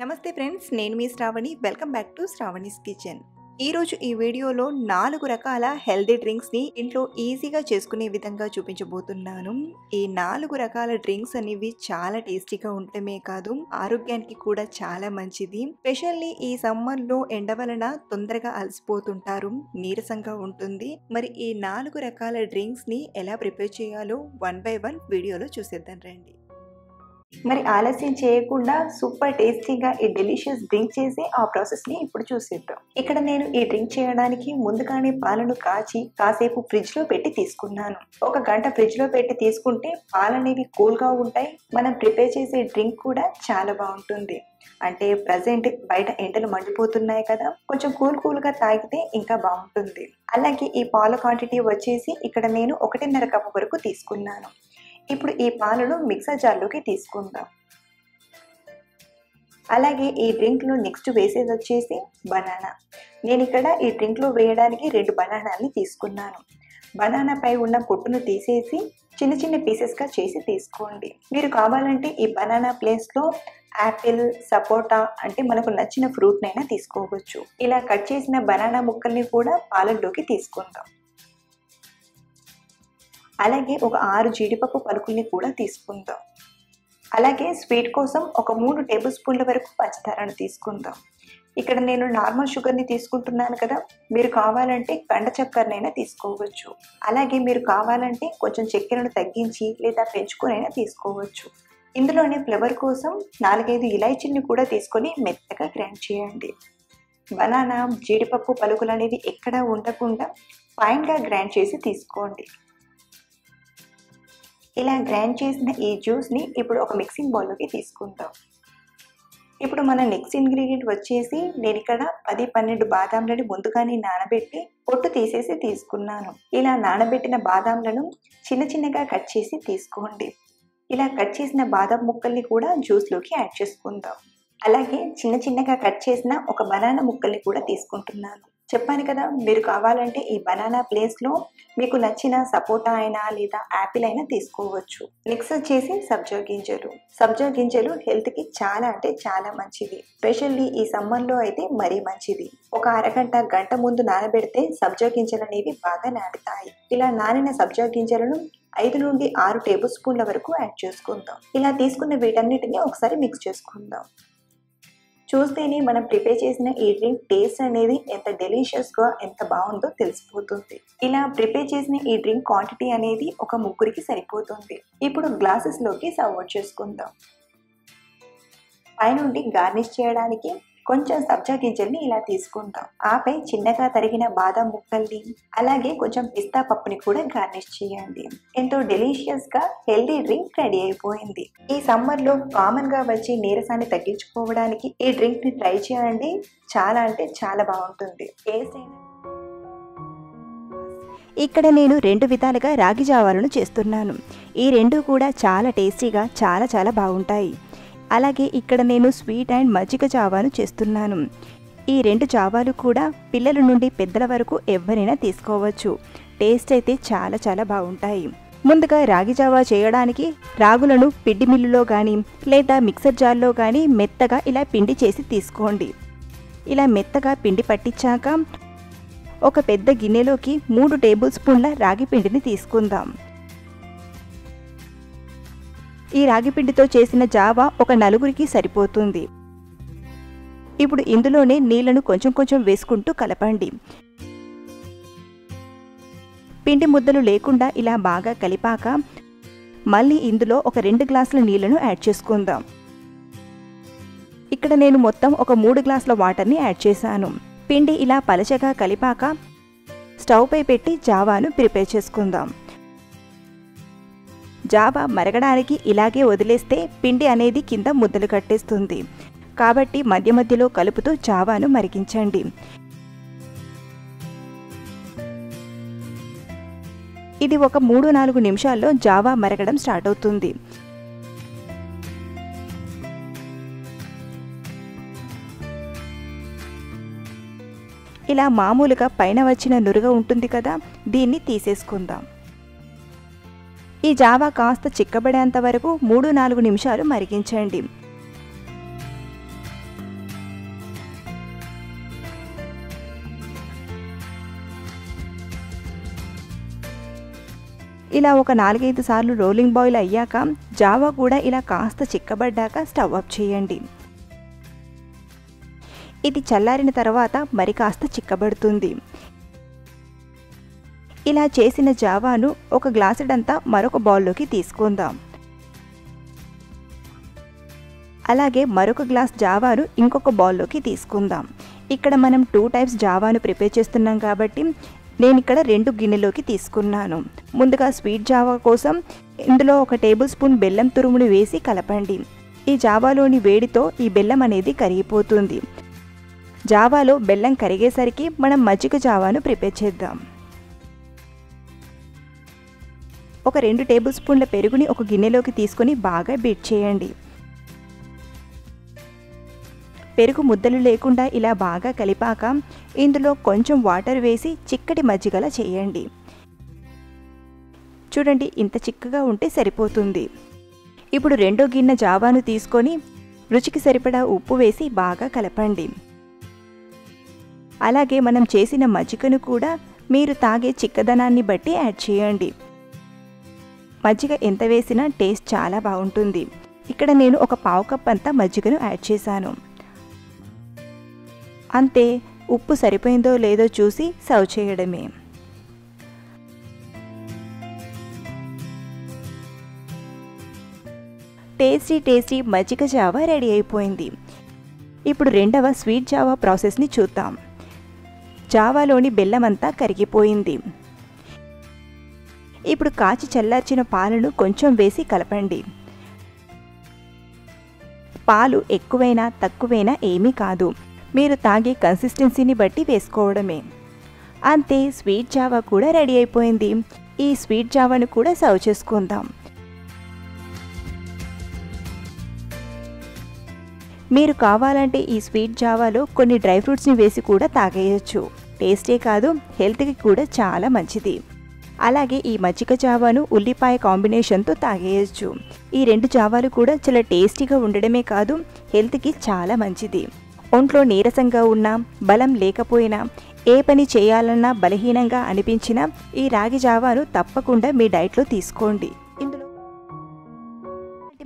నమస్తే ఫ్రెండ్స్ నేను మీ Shravani. Welcome back to Shravani's kitchen. ఈరోజు ఈ వీడియోలో నాలుగు రకాల హెల్దీ డ్రింక్స్ని ఇంట్లో ఈజీగా చేసుకునే విధంగా చూపించబోతున్నాను. ఈ నాలుగు రకాల డ్రింక్స్ అనేవి చాలా టేస్టీగా ఉండటమే కాదు ఆరోగ్యానికి కూడా చాలా మంచిది. స్పెషల్లీ ఈ సమ్మర్లో ఎండ వలన తొందరగా అలసిపోతుంటారు నీరసంగా ఉంటుంది. మరి ఈ నాలుగు రకాల డ్రింక్స్ని ఎలా ప్రిపేర్ చేయాలో వన్ బై వన్ వీడియోలో చూసేద్దాం రండి. మరి ఆలస్యం చేయకుండా సూపర్ టేస్టీగా ఈ డెలిషియస్ డ్రింక్ చేసి ఆ ప్రాసెస్ని ఇప్పుడు చూసేద్దాం. ఇక్కడ నేను ఈ డ్రింక్ చేయడానికి ముందుగానే పాలను కాచి కాసేపు ఫ్రిడ్జ్లో పెట్టి తీసుకున్నాను. ఒక గంట ఫ్రిడ్జ్లో పెట్టి తీసుకుంటే పాలనేవి కూల్గా ఉంటాయి. మనం ప్రిపేర్ చేసే డ్రింక్ కూడా చాలా బాగుంటుంది. అంటే ప్రజెంట్ బయట ఎండలు మండిపోతున్నాయి కదా కొంచెం కూల్ కూల్గా తాగితే ఇంకా బాగుంటుంది. అలాగే ఈ పాల క్వాంటిటీ వచ్చేసి ఇక్కడ నేను ఒకటిన్నర కప్పు వరకు తీసుకున్నాను. ఇప్పుడు ఈ పాలను మిక్సర్ జార్లోకి తీసుకుందాం. అలాగే ఈ డ్రింక్లో నెక్స్ట్ వేసేది వచ్చేసి బనానా. నేను ఇక్కడ ఈ డ్రింక్లో వేయడానికి రెండు బనానాల్ని తీసుకున్నాను. బనానా పై ఉన్న పొట్టును తీసేసి చిన్న చిన్న పీసెస్గా చేసి తీసుకోండి. మీరు కావాలంటే ఈ బనానా ప్లేస్లో యాపిల్ సపోటా అంటే మనకు నచ్చిన ఫ్రూట్నైనా తీసుకోవచ్చు. ఇలా కట్ చేసిన బనానా ముక్కల్ని కూడా పాలల్లోకి తీసుకుందాం. అలాగే ఒక ఆరు జీడిపప్పు పలుకుల్ని కూడా తీసుకుందాం. అలాగే స్వీట్ కోసం ఒక మూడు టేబుల్ స్పూన్ల వరకు పంచదారను తీసుకుందాం. ఇక్కడ నేను నార్మల్ షుగర్ని తీసుకుంటున్నాను కదా మీరు కావాలంటే కండ చక్కెరనైనా తీసుకోవచ్చు. అలాగే మీరు కావాలంటే కొంచెం చక్కెరను తగ్గించి లేదా పెంచుకొనైనా తీసుకోవచ్చు. ఇందులోనే ఫ్లేవర్ కోసం నాలుగైదు ఇలాచీని కూడా తీసుకొని మెత్తగా గ్రైండ్ చేయండి. బనానా జీడిపప్పు పలుకులు అనేవి ఎక్కడా ఉండకుండా ఫైన్గా గ్రైండ్ చేసి తీసుకోండి. ఇలా గ్రైండ్ చేసిన ఈ జ్యూస్ని ఇప్పుడు ఒక మిక్సింగ్ బౌల్లోకి తీసుకుందాం. ఇప్పుడు మన నెక్స్ట్ ఇంగ్రీడియంట్ వచ్చేసి నేను ఇక్కడ పది పన్నెండు బాదాంలని ముందుగానే నానబెట్టి పొట్టు తీసేసి తీసుకున్నాను. ఇలా నానబెట్టిన బాదాంలను చిన్న చిన్నగా కట్ చేసి తీసుకోండి. ఇలా కట్ చేసిన బాదం ముక్కల్ని కూడా జ్యూస్లోకి యాడ్ చేసుకుందాం. అలాగే చిన్న చిన్నగా కట్ చేసిన ఒక బనానా ముక్కల్ని కూడా తీసుకుంటున్నాను. చెప్పాను కదా మీరు కావాలంటే ఈ బనానా ప్లేస్లో మీకు నచ్చిన సపోటా అయినా లేదా యాపిల్ అయినా తీసుకోవచ్చు. నెక్స్ట్ వచ్చేసి సబ్జా గింజలు. సబ్జా గింజలు హెల్త్కి చాలా అంటే చాలా మంచిది స్పెషల్లీ ఈ సమ్మర్లో అయితే మరీ మంచిది. ఒక అరగంట గంట ముందు నానబెడితే సబ్జా గింజలు అనేవి బాగా నాటుతాయి. ఇలా నానిన సబ్జా గింజలను ఐదు నుండి ఆరు టేబుల్ స్పూన్ల వరకు యాడ్ చేసుకుందాం. ఇలా తీసుకున్న వీటన్నిటిని ఒకసారి మిక్స్ చేసుకుందాం. చూస్తేనే మనం ప్రిపేర్ చేసిన ఈ డ్రింక్ టేస్ట్ అనేది ఎంత డెలిషియస్గా ఎంత బాగుందో తెలిసిపోతుంది. ఇలా ప్రిపేర్ చేసిన ఈ డ్రింక్ క్వాంటిటీ అనేది ఒక ముగ్గురికి సరిపోతుంది. ఇప్పుడు గ్లాసెస్లోకి సర్వ్ చేసుకుందాం. పైనుండి గార్నిష్ చేయడానికి కొంచెం సబ్జా గింజల్ని ఇలా తీసుకుంటాం. ఆపై చిన్నగా తరిగిన బాదం ముక్కల్ని అలాగే కొంచెం పిస్తా పప్పుని కూడా గార్నిష్ చేయండి. ఎంతో డెలీషియస్గా హెల్దీ డ్రింక్ రెడీ అయిపోయింది. ఈ సమ్మర్లో కామన్గా వచ్చే నీరసాన్ని తగ్గించుకోవడానికి ఈ డ్రింక్ని ట్రై చేయండి. చాలా అంటే చాలా బాగుంటుంది. టేస్ట్ అయినా ఇక్కడ నేను రెండు విధాలుగా రాగి జావాలను చేస్తున్నాను. ఈ రెండు కూడా చాలా టేస్టీగా చాలా చాలా బాగుంటాయి. అలాగే ఇక్కడ నేను స్వీట్ అండ్ మజ్జిగ జావాను చేస్తున్నాను. ఈ రెండు జావాలు కూడా పిల్లల నుండి పెద్దల వరకు ఎవరైనా తీసుకోవచ్చు. టేస్ట్ అయితే చాలా చాలా బాగుంటాయి. ముందుగా రాగి జావా చేయడానికి రాగులను పిండి మిల్లులో కానీ లేదా మిక్సర్ జార్లో కానీ మెత్తగా ఇలా పిండి చేసి తీసుకోండి. ఇలా మెత్తగా పిండి పట్టించాక ఒక పెద్ద గిన్నెలోకి మూడు టేబుల్ స్పూన్ల రాగి పిండిని తీసుకుందాం. ఈ రాగి పిండితో చేసిన జావా ఒక నలుగురికి సరిపోతుంది. ఇప్పుడు ఇందులోనే నీళ్ళను కొంచెం కొంచెం వేసుకుంటూ కలపండి. పిండి ముద్దలు లేకుండా ఇలా బాగా కలిపాక మళ్ళీ ఇందులో ఒక రెండు గ్లాసుల నీళ్ళను యాడ్ చేసుకుందాం. ఇక్కడ నేను మొత్తం ఒక మూడు గ్లాసుల వాటర్ని యాడ్ చేశాను. పిండి ఇలా పలచగా కలిపాక స్టవ్పై పెట్టి జావాను ప్రిపేర్ చేసుకుందాం. జావా మరగడానికి ఇలాగే వదిలేస్తే పిండి అనేది కింద ముద్దలు కట్టేస్తుంది. కాబట్టి మధ్య మధ్యలో కలుపుతూ జావాను మరిగించండి. ఇది ఒక మూడు నాలుగు నిమిషాల్లో జావా మరగడం స్టార్ట్ అవుతుంది. ఇలా మామూలుగా పైన వచ్చిన నురుగ ఉంటుంది కదా దీన్ని తీసేసుకుందాం. ఈ జావా కాస్త చిక్కబడేంత వరకు మూడు నాలుగు నిమిషాలు మరిగించండి. ఇలా ఒక నాలుగైదు సార్లు రోలింగ్ బాయిల్ అయ్యాక జావా కూడా ఇలా కాస్త చిక్కబడ్డాక స్టవ్ ఆఫ్ చేయండి. ఇది చల్లారిన తర్వాత మరి కాస్త చిక్కబడుతుంది. ఇలా చేసిన జావాను ఒక గ్లాసుడంతా మరొక బౌల్లోకి తీసుకుందాం. అలాగే మరొక గ్లాస్ జావాను ఇంకొక బౌల్లోకి తీసుకుందాం. ఇక్కడ మనం టూ టైప్స్ జావాను ప్రిపేర్ చేస్తున్నాం కాబట్టి నేను ఇక్కడ రెండు గిన్నెలోకి తీసుకున్నాను. ముందుగా స్వీట్ జావా కోసం ఇందులో ఒక టేబుల్ స్పూన్ బెల్లం తురుమును వేసి కలపండి. ఈ జావాలోని వేడితో ఈ బెల్లం అనేది కరిగిపోతుంది. జావాలో బెల్లం కరిగేసరికి మనం మజ్జిగ జావాను ప్రిపేర్ చేద్దాం. ఒక రెండు టేబుల్ స్పూన్ల పెరుగుని ఒక గిన్నెలోకి తీసుకొని బాగా బీట్ చేయండి. పెరుగు ముద్దలు లేకుండా ఇలా బాగా కలిపాక ఇందులో కొంచెం వాటర్ వేసి చిక్కటి మజ్జిగలా చేయండి. చూడండి ఇంత చిక్కగా ఉంటే సరిపోతుంది. ఇప్పుడు రెండో గిన్నె జావాను తీసుకొని రుచికి సరిపడా ఉప్పు వేసి బాగా కలపండి. అలాగే మనం చేసిన మజ్జిగను కూడా మీరు తాగే చిక్కదనాన్ని బట్టి యాడ్ చేయండి. మజ్జిగ ఎంత వేసినా టేస్ట్ చాలా బాగుంటుంది. ఇక్కడ నేను ఒక పావు కప్ అంతా మజ్జిగను యాడ్ చేశాను. అంతే ఉప్పు సరిపోయిందో లేదో చూసి సర్వ్ చేయడమే. టేస్టీ టేస్టీ మజ్జిగ జావా రెడీ అయిపోయింది. ఇప్పుడు రెండవ స్వీట్ జావా ప్రాసెస్ని చూద్దాం. జావాలోని బెల్లం అంతా కరిగిపోయింది. ఇప్పుడు కాచి చల్లార్చిన పాలను కొంచెం వేసి కలపండి. పాలు ఎక్కువైనా తక్కువైనా ఏమీ కాదు. మీరు తాగే కన్సిస్టెన్సీని బట్టి వేసుకోవడమే. అంతే స్వీట్ జావా కూడా రెడీ అయిపోయింది. ఈ స్వీట్ జావాను కూడా సర్వ్ చేసుకుందాం. మీరు కావాలంటే ఈ స్వీట్ జావాలో కొన్ని డ్రై ఫ్రూట్స్ని వేసి కూడా తాగేయచ్చు. టేస్టే కాదు హెల్త్కి కూడా చాలా మంచిది. అలాగే ఈ మజ్జిగ జావాను ఉల్లిపాయ కాంబినేషన్తో తాగేయచ్చు. ఈ రెండు జావాలు కూడా చాలా టేస్టీగా ఉండడమే కాదు హెల్త్కి చాలా మంచిది. ఒంట్లో నీరసంగా ఉన్నా బలం లేకపోయినా ఏ పని చేయాలన్నా బలహీనంగా అనిపించినా ఈ రాగి జావాను తప్పకుండా మీ డైట్లో తీసుకోండి. ఇందులో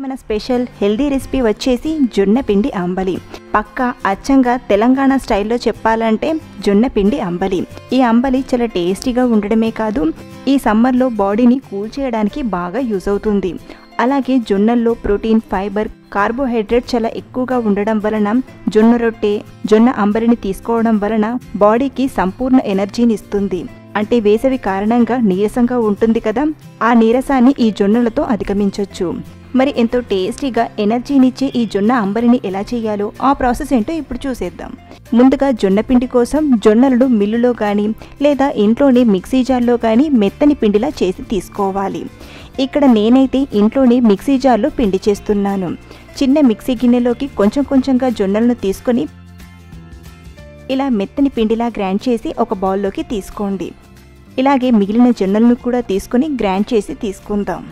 మన స్పెషల్ హెల్దీ రెసిపీ వచ్చేసి జొన్న పిండి అంబలి. పక్కా అచ్చంగా తెలంగాణ స్టైల్లో చెప్పాలంటే జొన్న పిండి అంబలి. ఈ అంబలి చాలా టేస్టీగా ఉండడమే కాదు ఈ సమ్మర్లో బాడీని కూల్ చేయడానికి బాగా యూజ్ అవుతుంది. అలాగే జొన్నల్లో ప్రోటీన్ ఫైబర్ కార్బోహైడ్రేట్ చాలా ఎక్కువగా ఉండడం వలన జొన్న రొట్టె జొన్న అంబలిని తీసుకోవడం వలన బాడీకి సంపూర్ణ ఎనర్జీని ఇస్తుంది. అంటే వేసవి కారణంగా నీరసంగా ఉంటుంది కదా ఆ నీరసాన్ని ఈ జొన్నలతో అధిగమించవచ్చు మరి ఎంతో టేస్టీగా ఎనర్జీనిచ్చే ఈ జొన్న అంబలిని ఎలా చేయాలో ఆ ప్రాసెస్ ఏంటో ఇప్పుడు చూసేద్దాం. ముందుగా జొన్న పిండి కోసం జొన్నలను మిల్లులో కానీ లేదా ఇంట్లోనే మిక్సీ జార్లో కానీ మెత్తని పిండిలా చేసి తీసుకోవాలి. ఇక్కడ నేనైతే ఇంట్లోనే మిక్సీ జార్లో పిండి చేస్తున్నాను. చిన్న మిక్సీ గిన్నెలోకి కొంచెం కొంచెంగా జొన్నలను తీసుకొని ఇలా మెత్తని పిండిలా గ్రైండ్ చేసి ఒక బౌల్లోకి తీసుకోండి. ఇలాగే మిగిలిన జొన్నలను కూడా తీసుకొని గ్రైండ్ చేసి తీసుకుందాం.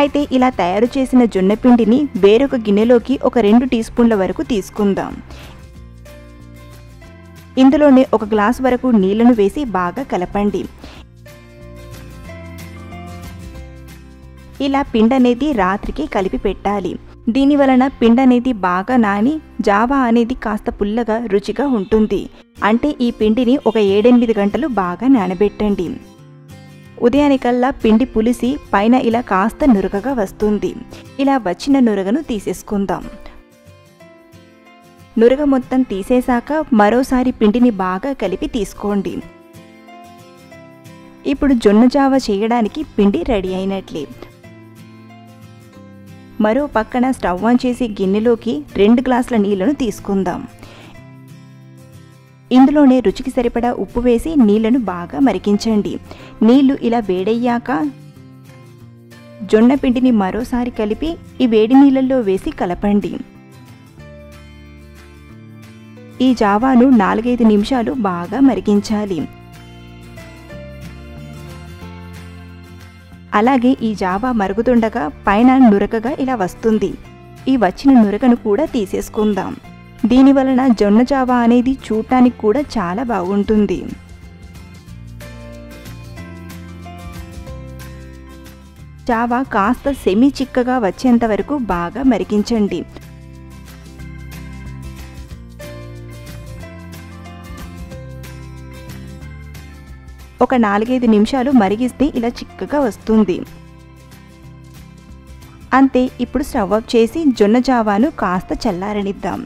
అయితే ఇలా తయారు చేసిన జొన్న పిండిని వేరొక గిన్నెలోకి ఒక రెండు టీ స్పూన్ల వరకు తీసుకుందాం. ఇందులోనే ఒక గ్లాస్ వరకు నీళ్ళను వేసి బాగా కలపండి. ఇలా పిండి అనేది రాత్రికి కలిపి పెట్టాలి. దీని వలన పిండి అనేది బాగా నాని జావా అనేది కాస్త పుల్లగా రుచిగా ఉంటుంది. అంటే ఈ పిండిని ఒక ఏడెనిమిది గంటలు బాగా నానబెట్టండి. ఉదయానికల్లా పిండి పులిసి పైన ఇలా కాస్త నురగగా వస్తుంది. ఇలా వచ్చిన నురగను తీసేసుకుందాం. నురగ మొత్తం తీసేశాక మరోసారి పిండిని బాగా కలిపి తీసుకోండి. ఇప్పుడు జొన్న జావ చేయడానికి పిండి రెడీ అయినట్లే. మరో పక్కన స్టవ్ ఆన్ చేసి గిన్నెలోకి రెండు గ్లాసుల నీళ్ళను తీసుకుందాం. ఇందులోనే రుచికి సరిపడా ఉప్పు వేసి నీళ్ళను బాగా మరిగించండి. నీళ్ళు ఇలా వేడయ్యాక జొన్న పిండిని మరోసారి కలిపి ఈ వేడి నీళ్ళల్లో వేసి కలపండి. ఈ జావాను నాలుగైదు నిమిషాలు బాగా మరిగించాలి. అలాగే ఈ జావా మరుగుతుండగా పైన నురకగా ఇలా వస్తుంది. ఈ వచ్చిన నురకను కూడా తీసేసుకుందాం. దీని వలన జొన్న జావా అనేది చూడటానికి కూడా చాలా బాగుంటుంది. జావా కాస్త సెమీ చిక్కగా వచ్చేంత వరకు బాగా మరిగించండి. ఒక నాలుగైదు నిమిషాలు మరిగిస్తే ఇలా చిక్కగా వస్తుంది. అంతే ఇప్పుడు స్టవ్ ఆఫ్ చేసి జొన్న జావాను కాస్త చల్లారనిద్దాం.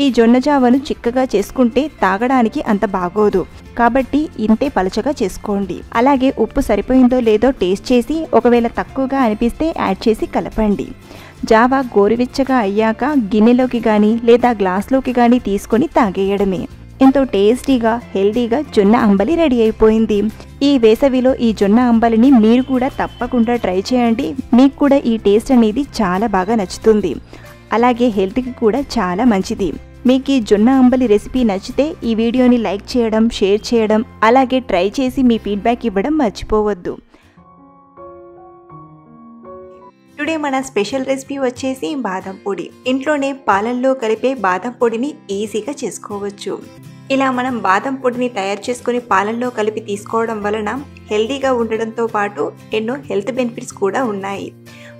ఈ జొన్న జావను చిక్కగా చేసుకుంటే తాగడానికి అంత బాగోదు. కాబట్టి ఇంతే పలచగా చేసుకోండి. అలాగే ఉప్పు సరిపోయిందో లేదో టేస్ట్ చేసి ఒకవేళ తక్కువగా అనిపిస్తే యాడ్ చేసి కలపండి. జావా గోరువెచ్చగా అయ్యాక గిన్నెలోకి కానీ లేదా గ్లాస్లోకి కానీ తీసుకొని తాగేయడమే. ఎంతో టేస్టీగా హెల్దీగా జొన్న అంబలి రెడీ అయిపోయింది. ఈ వేసవిలో ఈ జొన్న అంబలిని మీరు కూడా తప్పకుండా ట్రై చేయండి. మీకు కూడా ఈ టేస్ట్ అనేది చాలా బాగా నచ్చుతుంది. అలాగే హెల్త్కి కూడా చాలా మంచిది. మీకు ఈ జొన్న అంబలి రెసిపీ నచ్చితే ఈ వీడియోని లైక్ చేయడం షేర్ చేయడం అలాగే ట్రై చేసి మీ ఫీడ్బ్యాక్ ఇవ్వడం మర్చిపోవద్దు. టుడే మన స్పెషల్ రెసిపీ వచ్చేసి బాదం పొడి. ఇంట్లోనే పాలల్లో కలిపే బాదం పొడిని ఈజీగా చేసుకోవచ్చు. ఇలా మనం బాదం పొడిని తయారు చేసుకుని పాలల్లో కలిపి తీసుకోవడం వలన హెల్దీగా ఉండడంతో పాటు ఎన్నో హెల్త్ బెనిఫిట్స్ కూడా ఉన్నాయి.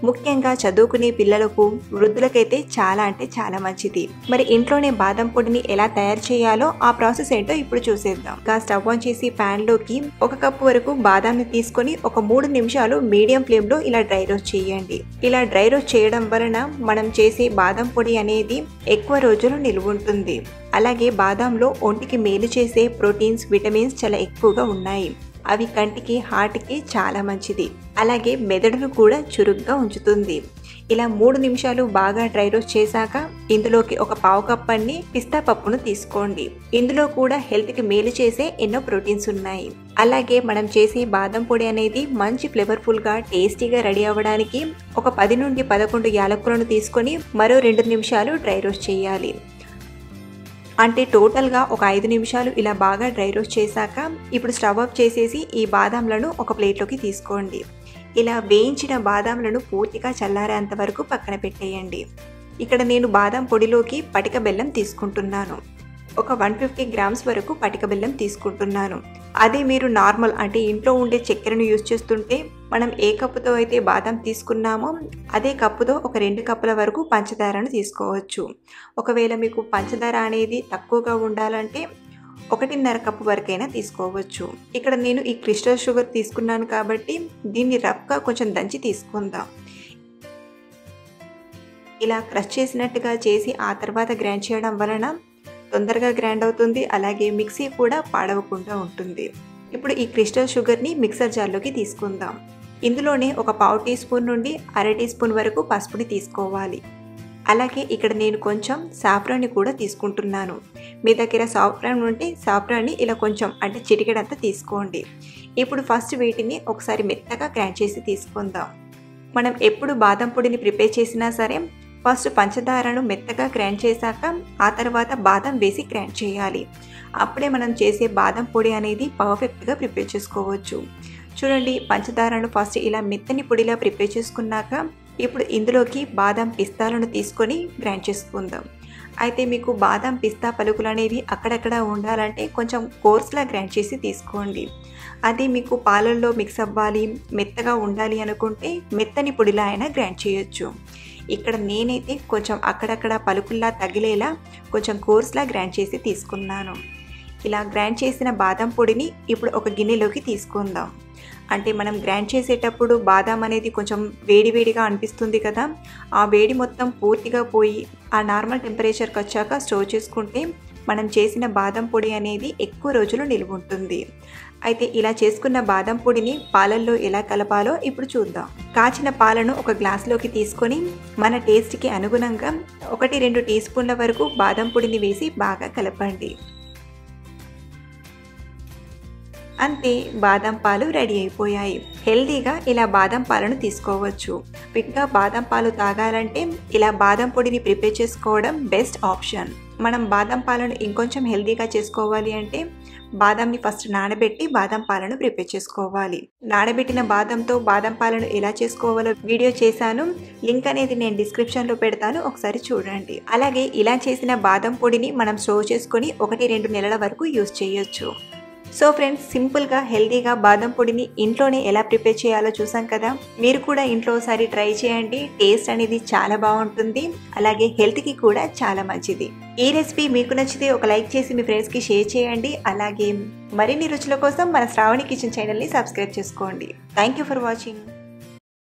ముఖ్యంగా చదువుకునే పిల్లలకు వృద్ధులకైతే చాలా అంటే చాలా మంచిది. మరి ఇంట్లోనే బాదం పొడిని ఎలా తయారు చేయాలో ఆ ప్రాసెస్ ఏంటో ఇప్పుడు చూసేద్దాం. ఇంకా స్టవ్ ఆన్ చేసి ప్యాన్లోకి ఒక కప్పు వరకు బాదాంని తీసుకొని ఒక మూడు నిమిషాలు మీడియం ఫ్లేమ్లో ఇలా డ్రై రోస్ట్ చేయండి. ఇలా డ్రై రోస్ట్ చేయడం వలన మనం చేసే బాదం పొడి అనేది ఎక్కువ రోజులు నిలువ ఉంటుంది. అలాగే బాదాంలో ఒంటికి మేలు చేసే ప్రోటీన్స్ విటమిన్స్ చాలా ఎక్కువగా ఉన్నాయి. అవి కంటికి హార్ట్కి చాలా మంచిది. అలాగే మెదడును కూడా చురుగ్గా ఉంచుతుంది. ఇలా మూడు నిమిషాలు బాగా డ్రై రోస్ట్ చేశాక ఇందులోకి ఒక పావు కప్ అన్ని పిస్తా పప్పును తీసుకోండి. ఇందులో కూడా హెల్త్కి మేలు చేసే ఎన్నో ప్రోటీన్స్ ఉన్నాయి. అలాగే మనం చేసే బాదం పొడి అనేది మంచి ఫ్లేవర్ఫుల్గా టేస్టీగా రెడీ అవ్వడానికి ఒక పది నుండి పదకొండు యాలకులను తీసుకొని మరో రెండు నిమిషాలు డ్రై రోస్ట్ చేయాలి. అంటే టోటల్గా ఒక ఐదు నిమిషాలు ఇలా బాగా డ్రై రోస్ట్ చేశాక ఇప్పుడు స్టవ్ ఆఫ్ చేసేసి ఈ బాదాంలను ఒక ప్లేట్లోకి తీసుకోండి. ఇలా వేయించిన బాదాంలను పూర్తిగా చల్లారేంత వరకు పక్కన పెట్టేయండి. ఇక్కడ నేను బాదాం పొడిలోకి పటిక బెల్లం తీసుకుంటున్నాను. ఒక వన్ ఫిఫ్టీ గ్రామ్స్ వరకు పటిక బెల్లం తీసుకుంటున్నాను. అదే మీరు నార్మల్ అంటే ఇంట్లో ఉండే చక్కెరను యూజ్ చేస్తుంటే మనం ఏ కప్పుతో అయితే బాదం తీసుకున్నామో అదే కప్పుతో ఒక రెండు కప్పుల వరకు పంచదారను తీసుకోవచ్చు. ఒకవేళ మీకు పంచదార అనేది తక్కువగా ఉండాలంటే ఒకటిన్నర కప్పు వరకైనా తీసుకోవచ్చు. ఇక్కడ నేను ఈ క్రిస్టల్ షుగర్ తీసుకున్నాను కాబట్టి దీన్ని రఫ్గా కొంచెం దంచి తీసుకుందాం. ఇలా క్రష్ చేసినట్టుగా చేసి ఆ తర్వాత గ్రైండ్ చేయడం వలన తొందరగా గ్రైండ్ అవుతుంది అలాగే మిక్సీ కూడా పాడవకుండా ఉంటుంది. ఇప్పుడు ఈ క్రిస్టల్ షుగర్ని మిక్సర్ జార్లోకి తీసుకుందాం. ఇందులోనే ఒక పావు టీ స్పూన్ నుండి అర టీ స్పూన్ వరకు పసుపుని తీసుకోవాలి. అలాగే ఇక్కడ నేను కొంచెం సాఫ్రాన్ని కూడా తీసుకుంటున్నాను. మీ దగ్గర సాఫ్రాన్ ఉంటే సాఫ్రాన్ని ఇలా కొంచెం అంటే చిటికెడంతా తీసుకోండి. ఇప్పుడు ఫస్ట్ వీటిని ఒకసారి మెత్తగా గ్రైండ్ చేసి తీసుకుందాం. మనం ఎప్పుడు బాదం పొడిని ప్రిపేర్ చేసినా సరే ఫస్ట్ పంచదారను మెత్తగా గ్రైండ్ చేశాక ఆ తర్వాత బాదం వేసి గ్రైండ్ చేయాలి. అప్పుడే మనం చేసే బాదం పొడి అనేది పర్ఫెక్ట్గా ప్రిపేర్ చేసుకోవచ్చు. చూడండి పంచదారను ఫస్ట్ ఇలా మెత్తని పొడిలా ప్రిపేర్ చేసుకున్నాక ఇప్పుడు ఇందులోకి బాదం పిస్తాలను తీసుకొని గ్రైండ్ చేసుకుందాం. అయితే మీకు బాదం పిస్తా పలుకులు అనేవి అక్కడక్కడ ఉండాలంటే కొంచెం కోర్స్లా గ్రైండ్ చేసి తీసుకోండి. అది మీకు పాలల్లో మిక్స్ అవ్వాలి మెత్తగా ఉండాలి అనుకుంటే మెత్తని పొడిలా అయినా గ్రైండ్ చేయొచ్చు. ఇక్కడ నేనైతే కొంచెం అక్కడక్కడ పలుకుల్లా తగిలేలా కొంచెం కోర్స్లా గ్రైండ్ చేసి తీసుకున్నాను. ఇలా గ్రైండ్ చేసిన బాదం పొడిని ఇప్పుడు ఒక గిన్నెలోకి తీసుకుందాం. అంటే మనం గ్రైండ్ చేసేటప్పుడు బాదం అనేది కొంచెం వేడివేడిగా అనిపిస్తుంది కదా. ఆ వేడి మొత్తం పూర్తిగా పోయి ఆ నార్మల్ టెంపరేచర్కి వచ్చాక స్టోర్ చేసుకుంటే మనం చేసిన బాదం పొడి అనేది ఎక్కువ రోజులు నిలువ ఉంటుంది. అయితే ఇలా చేసుకున్న బాదం పొడిని పాలల్లో ఎలా కలపాలో ఇప్పుడు చూద్దాం. కాచిన పాలను ఒక గ్లాస్లోకి తీసుకొని మన టేస్ట్కి అనుగుణంగా ఒకటి రెండు టీ స్పూన్ల వరకు బాదం పొడిని వేసి బాగా కలపండి. అంతే బాదం పాలు రెడీ అయిపోయాయి. హెల్దీగా ఇలా బాదం పాలను తీసుకోవచ్చు. క్విక్గా బాదం పాలు తాగాలంటే ఇలా బాదం పొడిని ప్రిపేర్ చేసుకోవడం బెస్ట్ ఆప్షన్. మనం బాదం పాలను ఇంకొంచెం హెల్దీగా చేసుకోవాలి అంటే బాదంని ఫస్ట్ నానబెట్టి బాదం పాలను ప్రిపేర్ చేసుకోవాలి. నానబెట్టిన బాదంతో బాదం పాలను ఎలా చేసుకోవాలో వీడియో చేశాను. లింక్ అనేది నేను డిస్క్రిప్షన్లో పెడతాను. ఒకసారి చూడండి. అలాగే ఇలా చేసిన బాదం పొడిని మనం స్టోర్ చేసుకొని ఒకటి రెండు నెలల వరకు యూస్ చేయొచ్చు. సో ఫ్రెండ్స్ సింపుల్గా హెల్తీగా బాదం పొడిని ఇంట్లోనే ఎలా ప్రిపేర్ చేయాలో చూసాం కదా. మీరు కూడా ఇంట్లో ఒకసారి ట్రై చేయండి. టేస్ట్ అనేది చాలా బాగుంటుంది. అలాగే హెల్త్కి కూడా చాలా మంచిది. ఈ రెసిపీ మీకు నచ్చితే ఒక లైక్ చేసి మీ ఫ్రెండ్స్కి షేర్ చేయండి. అలాగే మరిన్ని రుచుల కోసం మన శ్రావణి కిచెన్ ఛానల్ని సబ్స్క్రైబ్ చేసుకోండి. Thank you for watching.